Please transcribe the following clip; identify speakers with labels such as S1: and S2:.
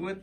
S1: What?